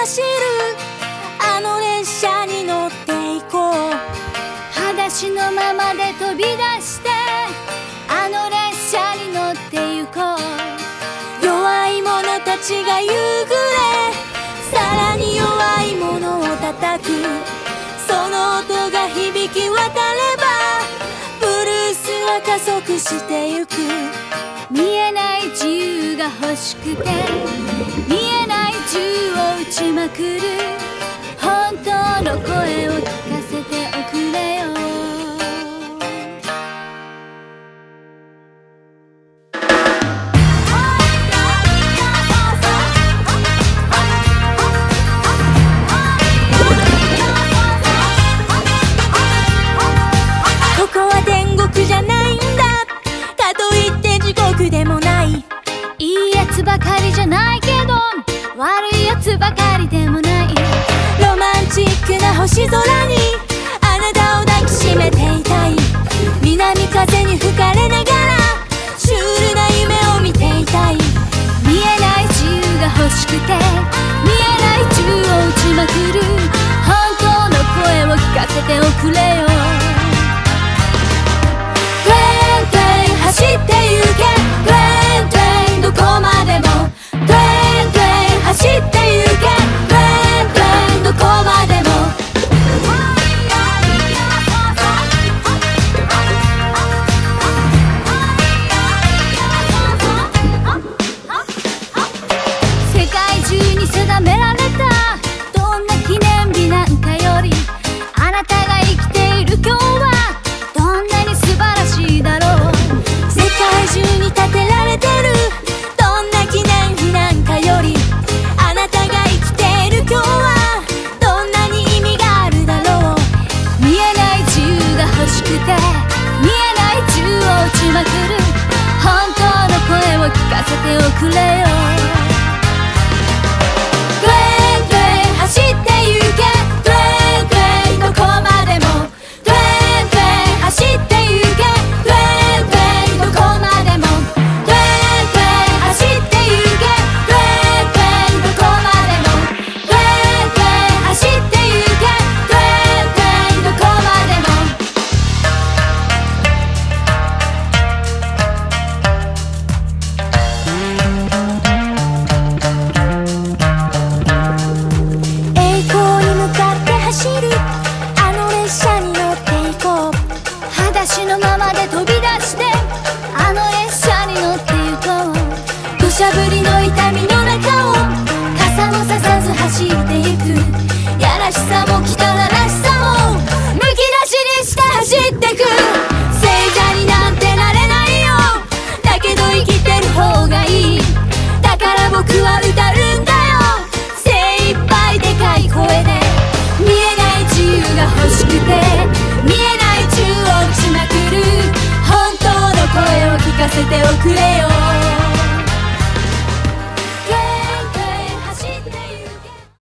走るあの列車に乗っていこう。裸足のままで飛び出してあの列車に乗って行こう。弱い者たちが夕暮れさらに弱い者を叩く。その音が響き渡ればブルースは加速してゆく。見えない自由が欲しくて見銃を撃ちまくる本当の声を聞かせておくれよ。ここは天国じゃないんだ。かといって地獄でもない。いいやつばかりじゃないけど。悪いやつばかりでもない。ロマンチックな星空にに定められた。どんな記念日なんかよりあなたが生きている今日はどんなに素晴らしいだろう。世界中に建てられてる。どんな記念日なんかよりあなたが生きている今日はどんなに意味があるだろう。見えない自由が欲しくて見えない銃を撃ちまくる。本当の声を聞かせておくれ。よ